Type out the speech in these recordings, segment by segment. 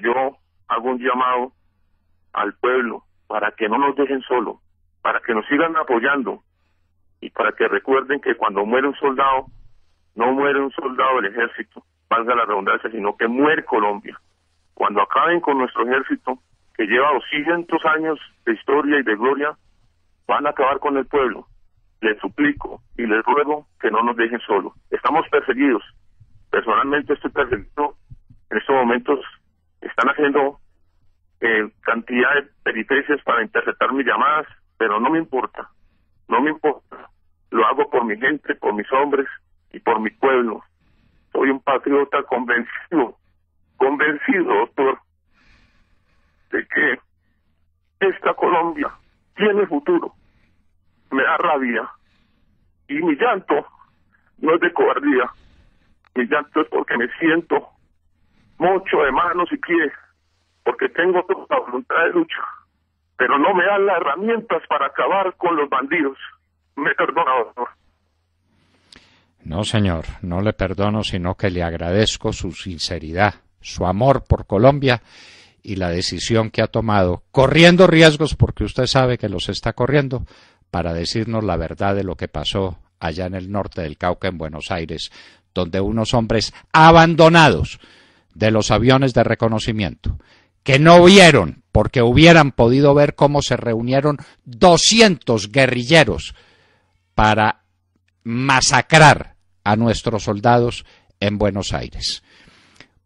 yo hago un llamado al pueblo para que no nos dejen solo, para que nos sigan apoyando y para que recuerden que cuando muere un soldado, no muere un soldado del ejército, valga la redundancia, sino que muere Colombia. Cuando acaben con nuestro ejército, que lleva 200 años de historia y de gloria, van a acabar con el pueblo. Les suplico y les ruego que no nos dejen solos. Estamos perseguidos. Personalmente estoy perseguido. En estos momentos están haciendo eh, cantidad de peripecias para interceptar mis llamadas, pero no me importa. No me importa. Lo hago por mi gente, por mis hombres y por mi pueblo. Soy un patriota convencido, convencido, doctor, de que esta Colombia tiene futuro. Me da rabia. Y mi llanto no es de cobardía. Mi llanto es porque me siento mucho de manos y pies, porque tengo toda voluntad de lucha, pero no me dan las herramientas para acabar con los bandidos. Me perdona, doctor. No, señor, no le perdono, sino que le agradezco su sinceridad, su amor por Colombia y la decisión que ha tomado, corriendo riesgos, porque usted sabe que los está corriendo, para decirnos la verdad de lo que pasó allá en el norte del Cauca, en Buenos Aires, donde unos hombres abandonados de los aviones de reconocimiento, que no vieron, porque hubieran podido ver cómo se reunieron 200 guerrilleros para masacrar a nuestros soldados en Buenos Aires.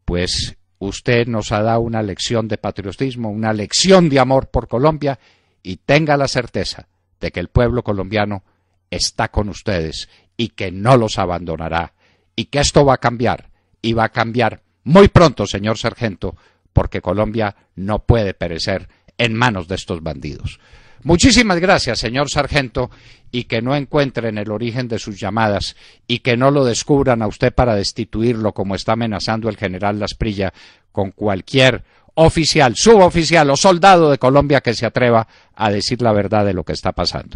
Pues usted nos ha dado una lección de patriotismo, una lección de amor por Colombia y tenga la certeza de que el pueblo colombiano está con ustedes y que no los abandonará y que esto va a cambiar y va a cambiar muy pronto, señor sargento, porque Colombia no puede perecer en manos de estos bandidos. Muchísimas gracias, señor sargento, y que no encuentren el origen de sus llamadas y que no lo descubran a usted para destituirlo como está amenazando el general Lasprilla con cualquier oficial, suboficial o soldado de Colombia que se atreva a decir la verdad de lo que está pasando.